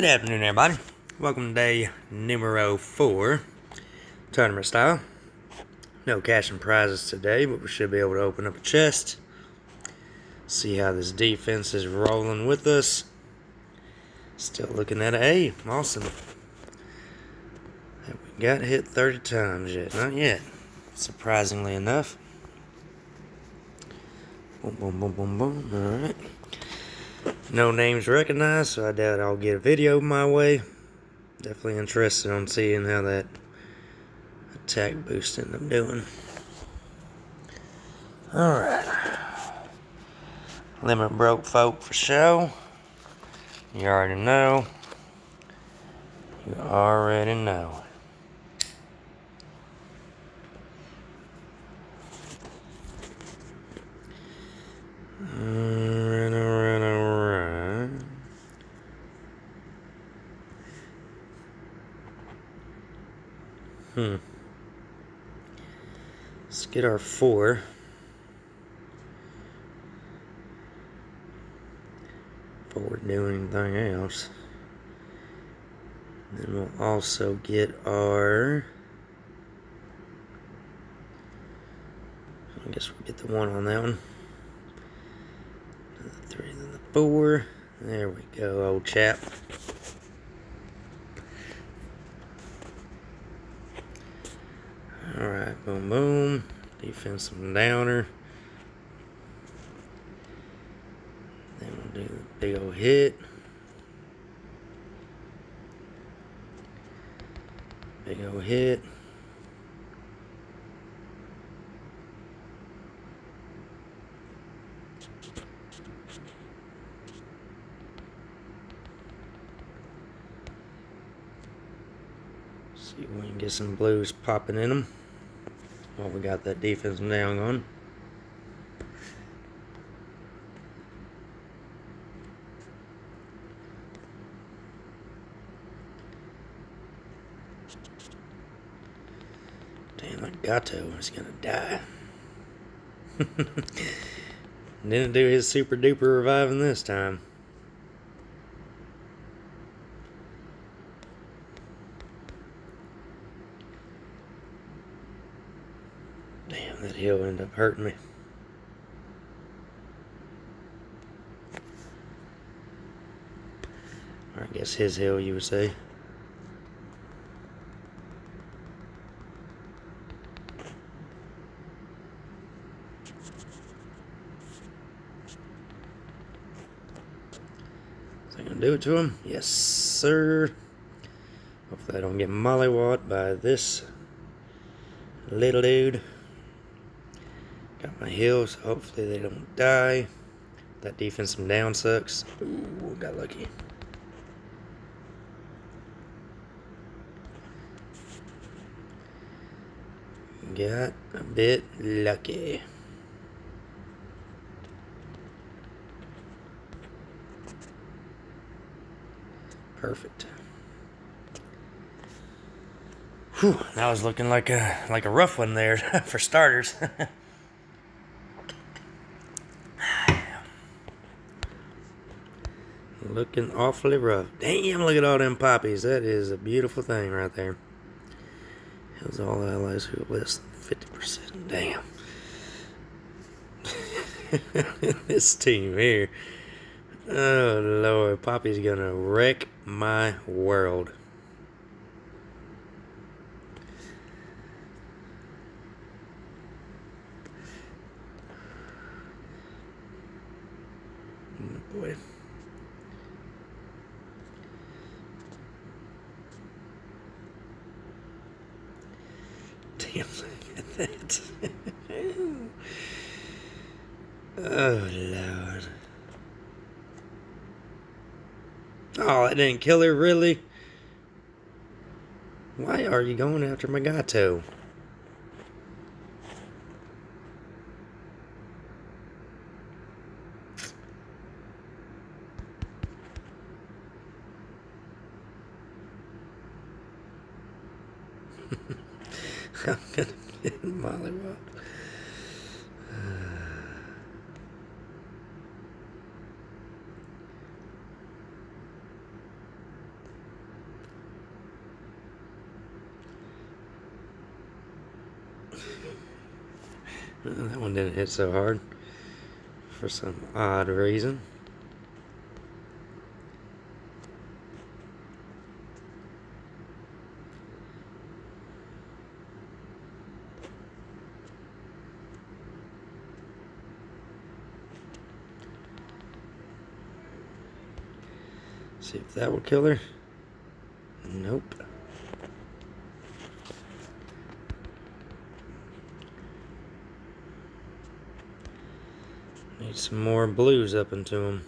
Good afternoon, everybody. Welcome to day numero four, tournament style. No cash and prizes today, but we should be able to open up a chest. See how this defense is rolling with us. Still looking at an A. Awesome. Have we got hit 30 times yet? Not yet. Surprisingly enough. Boom, boom, boom, boom, boom. Alright. No names recognized, so I doubt I'll get a video my way. Definitely interested on seeing how that attack boost ended up doing. Alright. Limit broke folk for show. You already know. You already know. Alright, alright, mm, alright. Hmm. Let's get our four. Before we're doing anything else. Then we'll also get our. I guess we'll get the one on that one. The three, then the four. There we go, old chap. Alright, boom, boom. Defensive downer. Then we'll do the big old hit. Big old hit. See if we can get some blues popping in them. While we got that defense down on. Damn, that Gato is gonna die. Didn't do his super duper reviving this time. That hill up hurting me. Or I guess his hill, you would say. Is that gonna do it to him? Yes, sir. Hopefully I don't get mollywopped by this little dude. Got my heals. Hopefully they don't die. That defense from down sucks. Ooh, got lucky. Got a bit lucky. Perfect. Whew, that was looking like a like a rough one there for starters. looking awfully rough. Damn, look at all them poppies. That is a beautiful thing right there. It was all allies who are less than 50%. Damn. this team here. Oh, Lord. Poppy's gonna wreck my world. Oh, boy. Damn, look at that. oh, Lord. Oh, that didn't kill her, really? Why are you going after my gato? I'm gonna get mollywop. That one didn't hit so hard for some odd reason. See if that will kill her. Nope. Need some more blues up into them.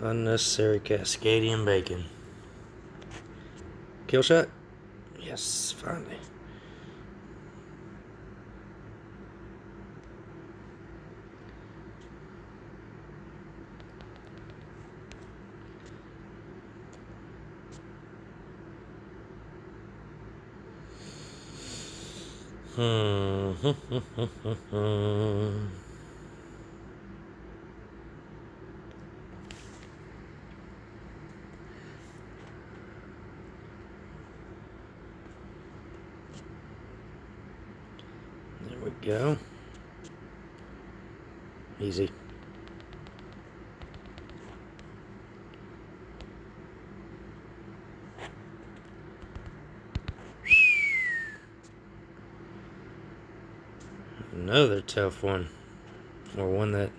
Unnecessary Cascadian bacon. Kill shot? Yes, finally. There we go. Easy. Another tough one. Or one that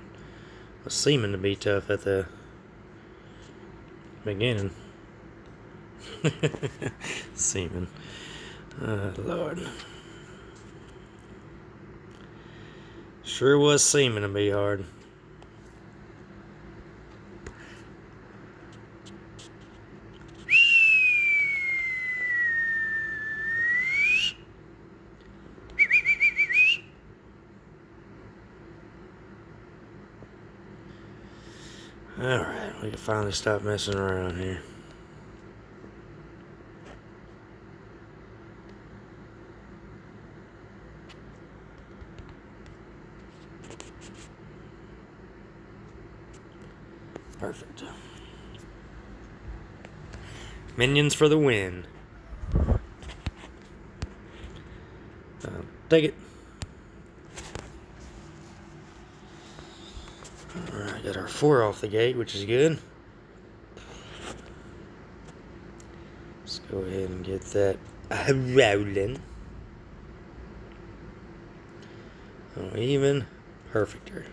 was seeming to be tough at the beginning. seeming. Oh, Lord. Sure was seeming to be hard. Alright, we can finally stop messing around here. Perfect. Minions for the win. Uh, take it. Alright, got our four off the gate, which is good. Let's go ahead and get that rolling. Oh, even perfecter.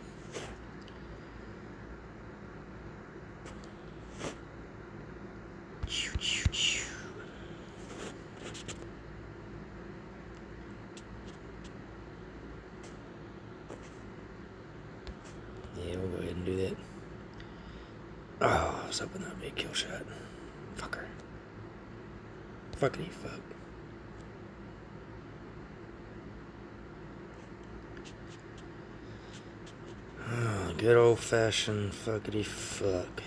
Yeah, we'll go ahead and do that. Oh, I was hoping that would be a kill shot. Fucker. Fuck. Oh, good old fashioned fuckity fuck.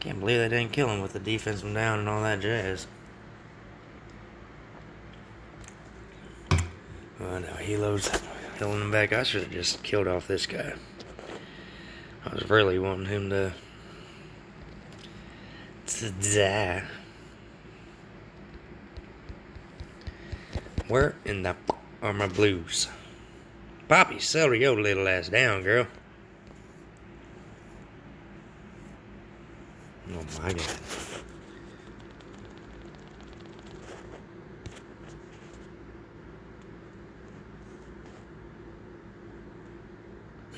Can't believe they didn't kill him with the defense from down and all that jazz. Oh, no, Helo's healing him back. I should have just killed off this guy. I was really wanting him to, die. Where in the are my blues? Poppy, settle your little ass down, girl. Oh my god.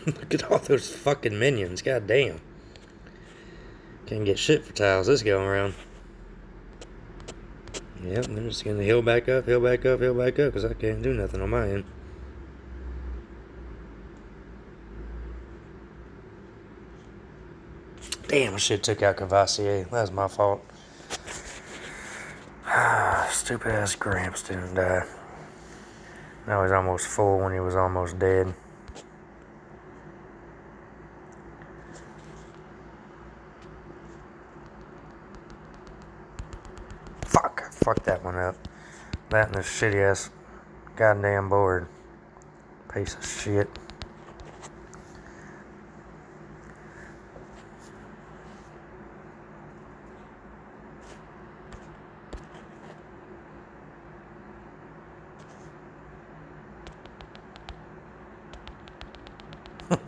Look at all those fucking minions. God damn. Can't get shit for tiles this going around. Yep, I'm just gonna heal back up, heal back up, heal back up, because I can't do nothing on my end. Damn, I should have took out Cavassier. Eh? That was my fault. Stupid ass Gramps didn't die. Now he's almost full when he was almost dead. Fuck, that one up. That and this shitty ass goddamn board. Piece of shit.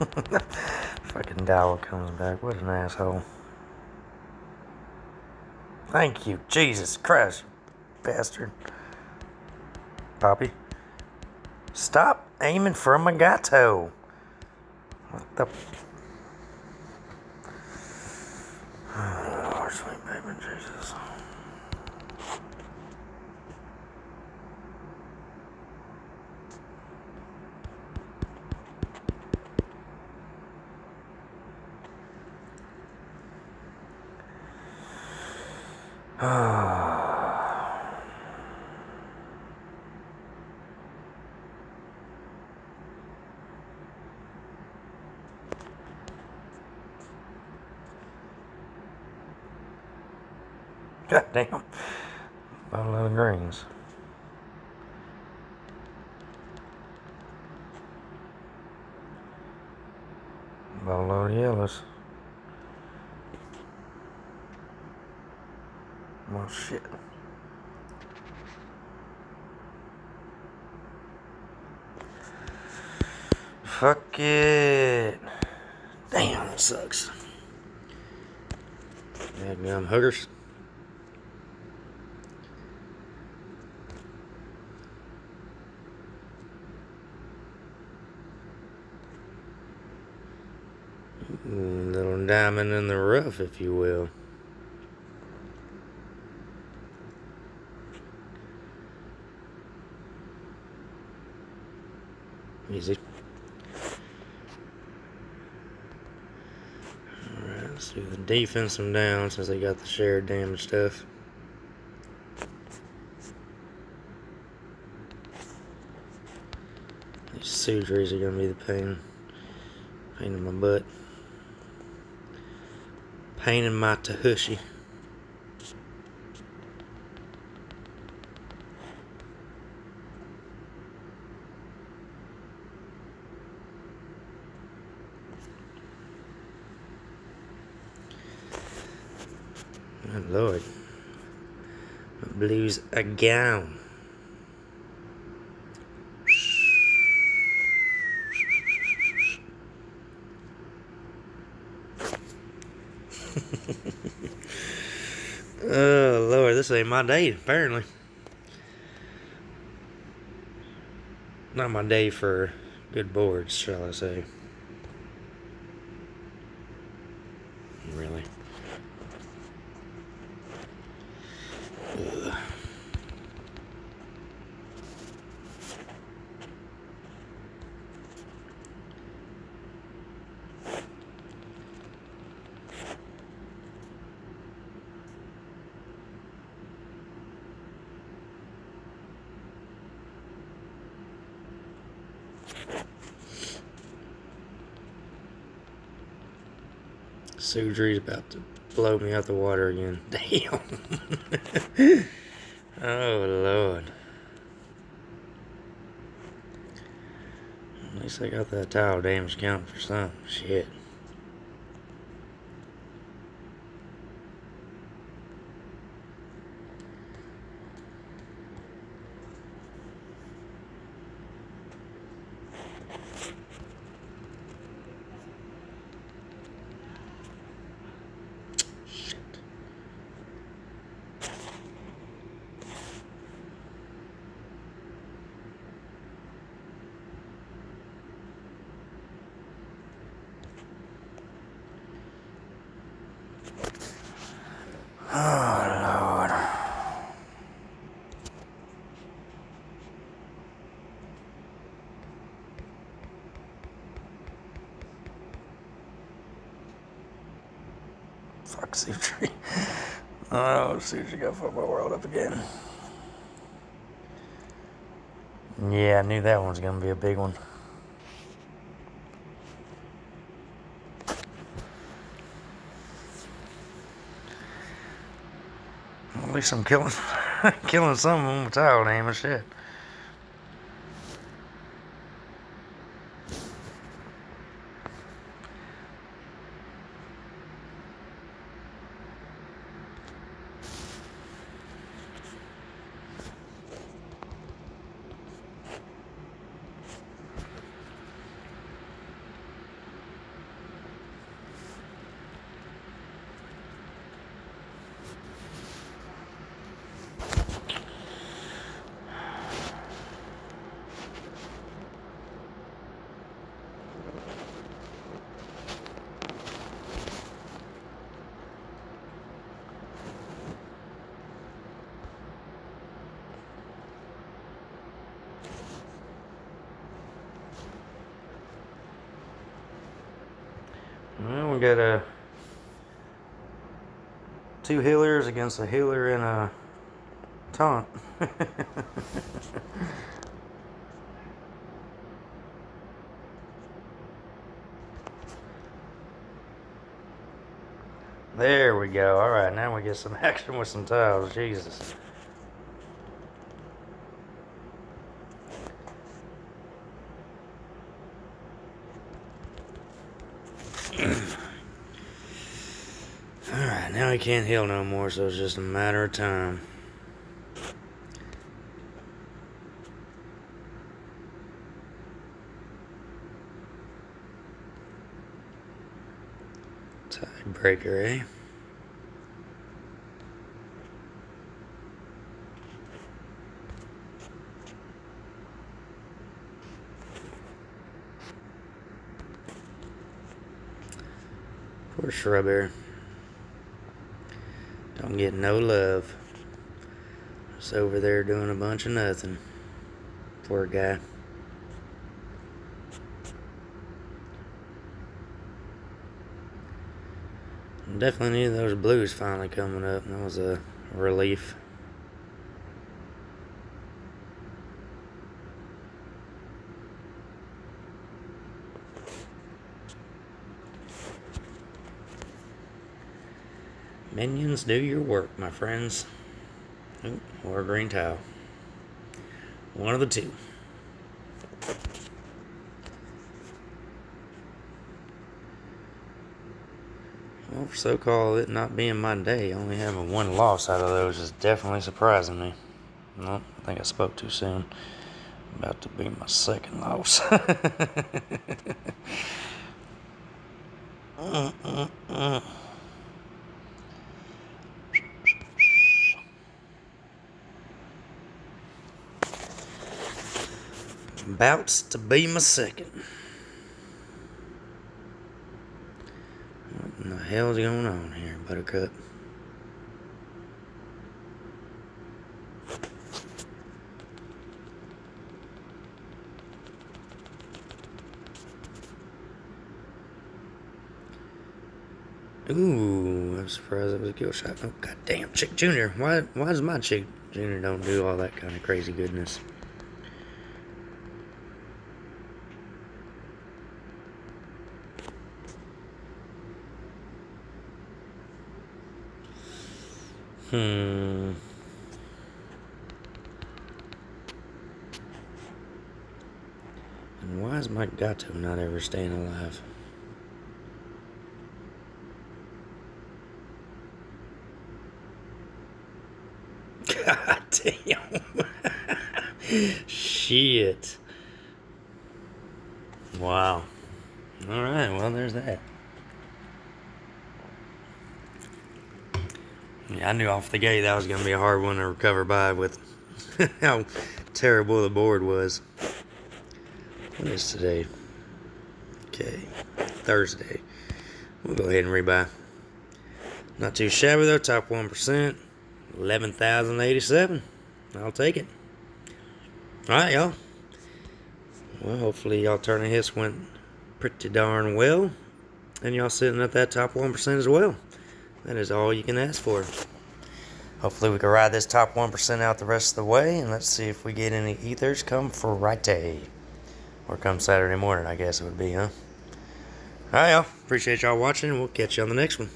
Fucking Dowell comes back. What an asshole. Thank you, Jesus Christ, bastard. Poppy. Stop aiming for my gato. What the? Oh, sweet baby Jesus. Ah. God damn. About 11 greens. About a load of yellows. Well, shit. Fuck it. Damn, that sucks. Dadgum hookers. Little diamond in the rough, if you will. Easy. Alright, let's do the defensive down since they got the shared damage stuff. These surgeries are gonna be the pain pain in my butt. Pain in my. Good lord. Blues a gown. oh lord, this ain't my day, apparently. Not my day for good boards, shall I say. Really. Ugh. Surgery's about to blow me out the water again. Damn. oh, Lord. At least I got that tile damage counting for some. Shit. Sutri. Oh, Sutri got my world up again. Yeah, I knew that one was gonna be a big one. At least I'm killing killing some of them with tile damage shit. We got a two healers against a healer and a taunt. there we go. All right, now we get some action with some tiles. Jesus. He can't heal no more, so it's just a matter of time. Tiebreaker, eh? Poor Shrubber. Don't get no love. Just over there doing a bunch of nothing. Poor guy. Definitely need those blues finally coming up. That was a relief. Minions, do your work, my friends. Ooh, or a green tile. One of the two. Well, for so-called it not being my day, only having one loss out of those is definitely surprising me. No, I think I spoke too soon. About to be my second loss. uh, uh, uh. Bouts to be my second. What in the hell's going on here, Buttercup? Ooh, I'm surprised it was a kill shot. Oh, goddamn, Chick Jr. Why, why does my Chick Jr. don't do all that kind of crazy goodness? Hmm. And why is my Gato not ever staying alive? God damn. Shit. Wow. All right, well, there's that. Yeah, I knew off the gate that was going to be a hard one to recover by with how terrible the board was. What is today? Okay, Thursday. We'll go ahead and rebuy. Not too shabby though, top 1%. 11,087. I'll take it. Alright, y'all. Well, hopefully y'all turning hits went pretty darn well. And y'all sitting at that top 1% as well. That is all you can ask for. Hopefully we can ride this top 1% out the rest of the way, and let's see if we get any ethers come Friday. Or come Saturday morning, I guess it would be, huh? Alright, y'all. Appreciate y'all watching, we'll catch you on the next one.